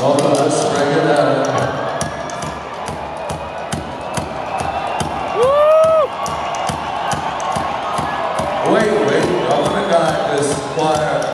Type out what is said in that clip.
All of us, bring it out.